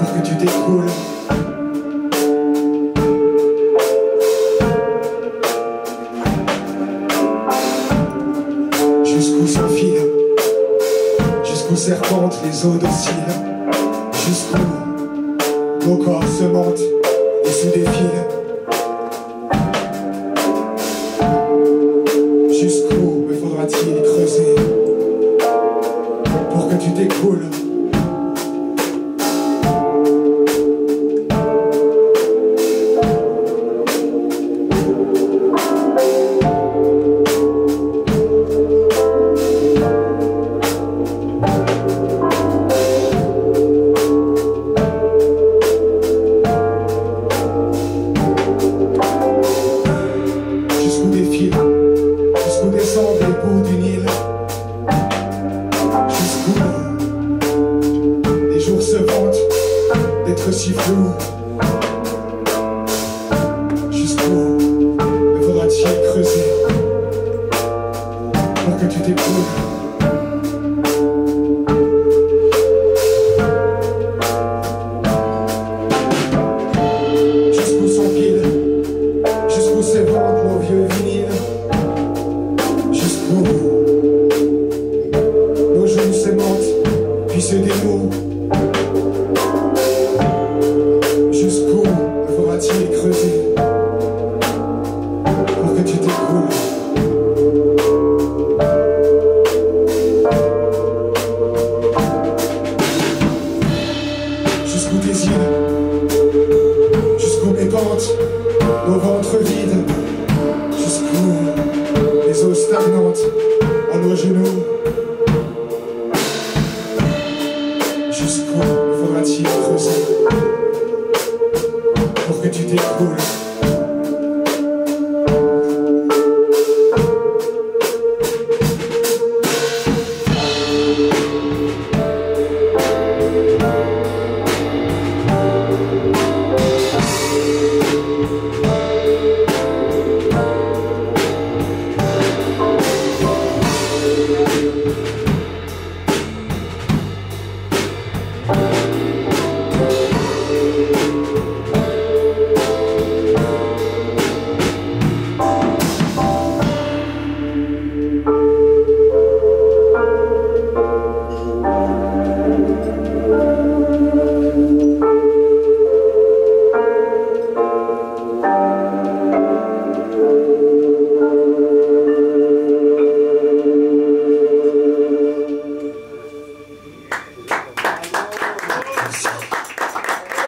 pour que tu t'écroules Jusqu'où s'enfilent, jusqu'où serpentent les eaux dociles, jusqu'où nos corps se mentent et se défilent. Jusqu'où me faudra-t-il creuser pour que tu t'écroules d'être si flous? Jusqu'où me faudra-t-il creuser pour que tu t'éprouves? Jusqu'où s'empilent, jusqu'où s'éventent nos vieux des mots. Jusqu'où faudra-t-il creuser pour que tu t'écroules Jusqu'où tes îles, jusqu'où mes pentes?